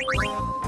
you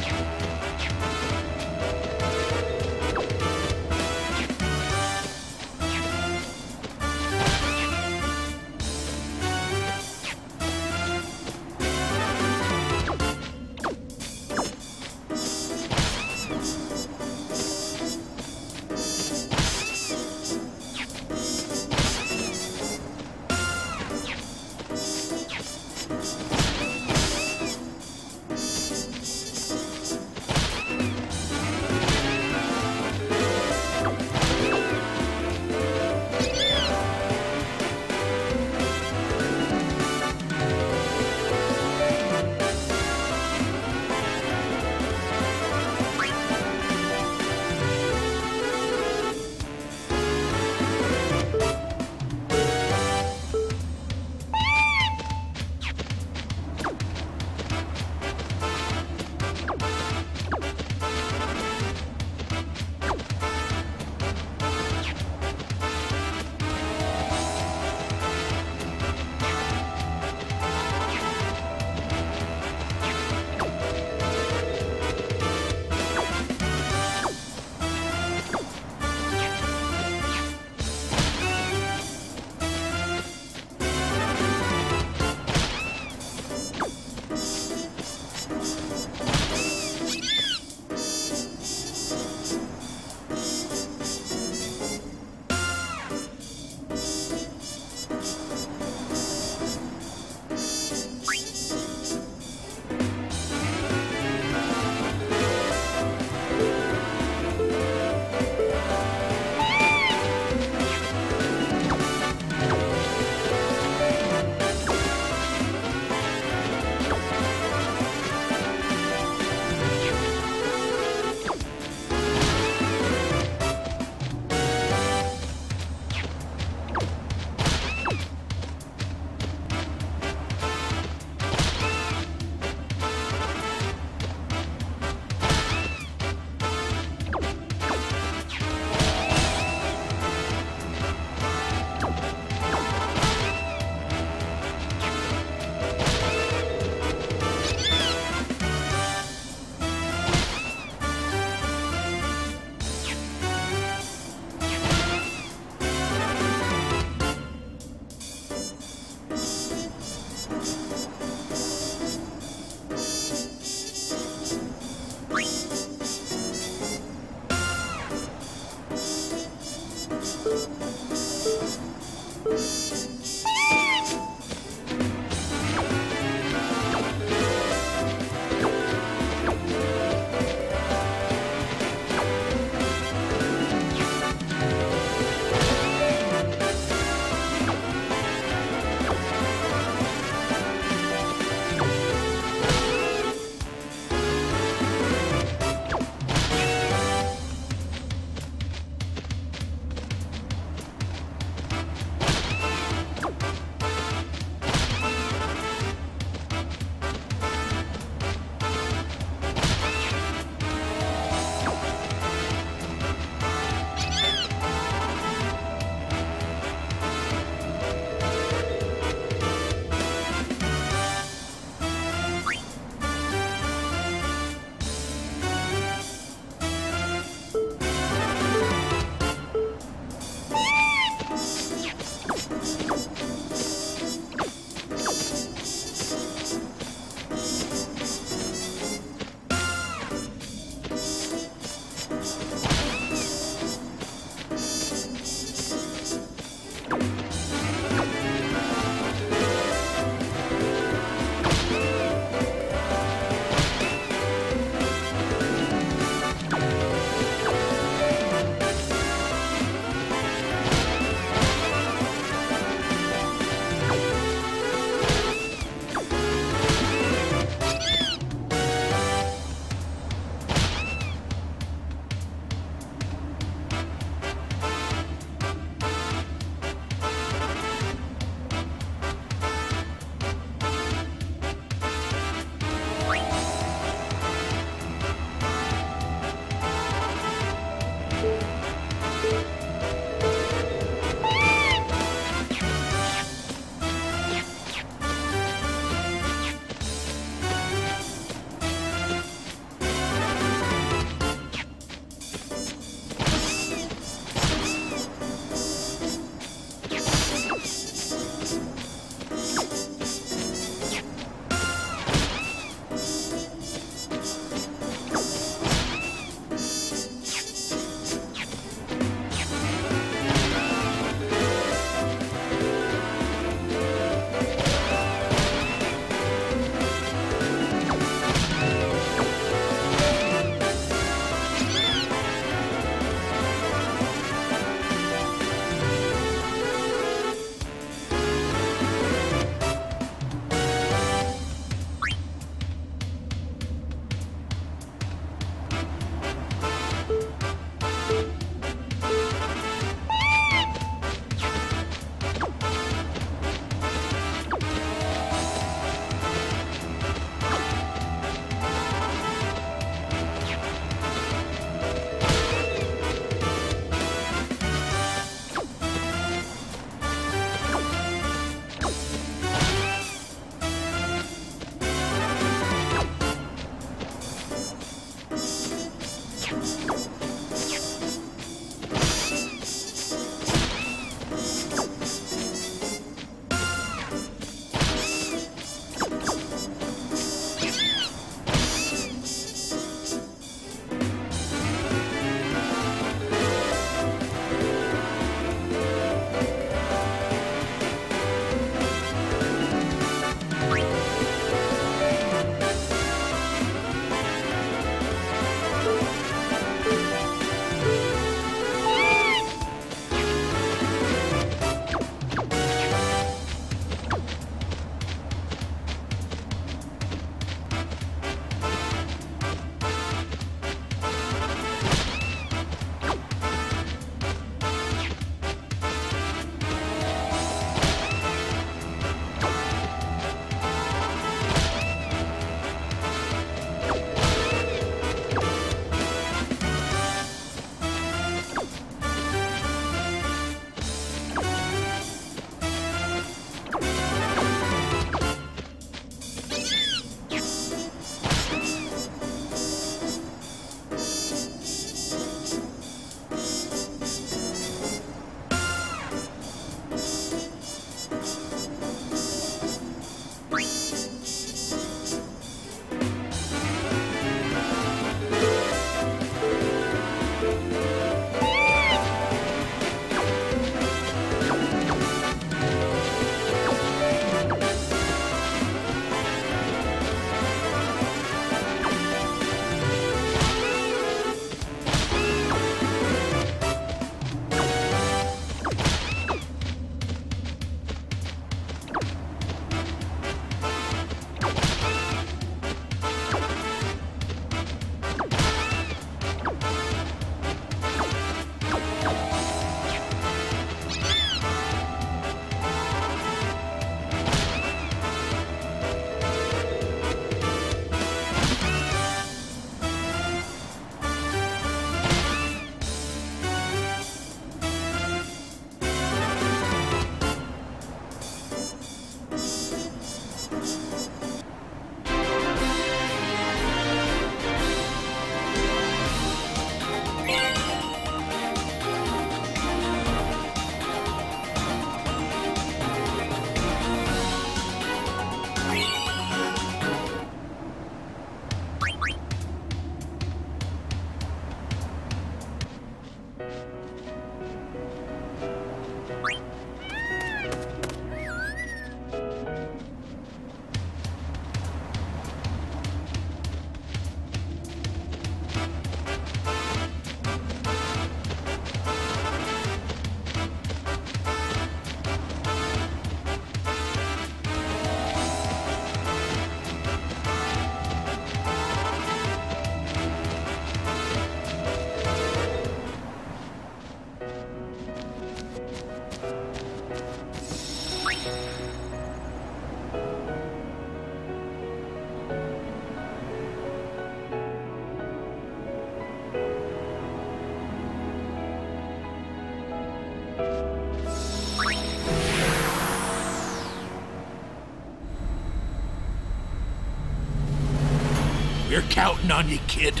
We're counting on you, kid.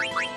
Bye.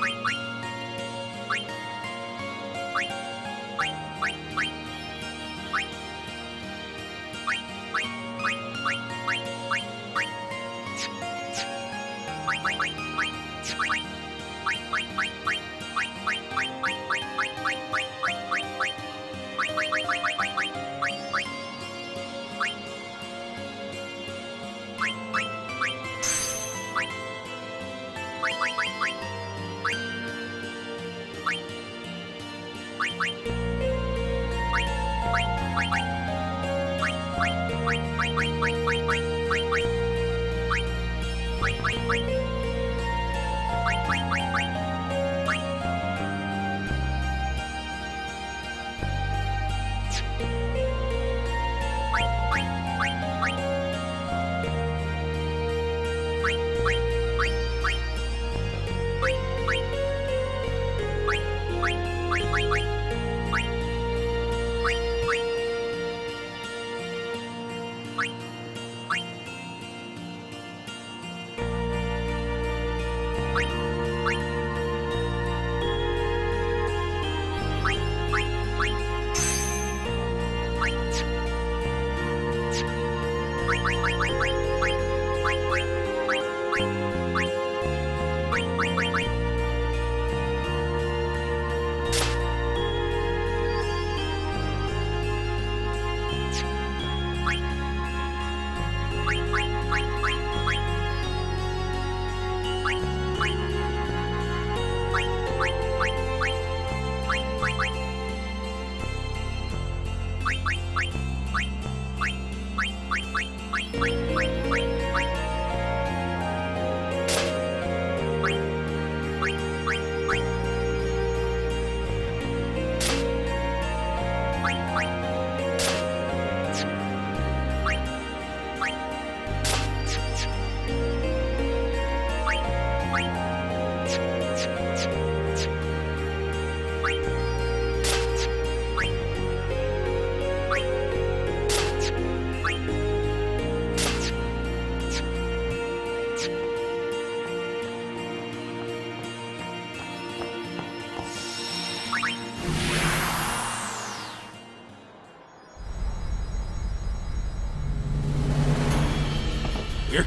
Bye.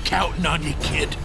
Counting on you, kid.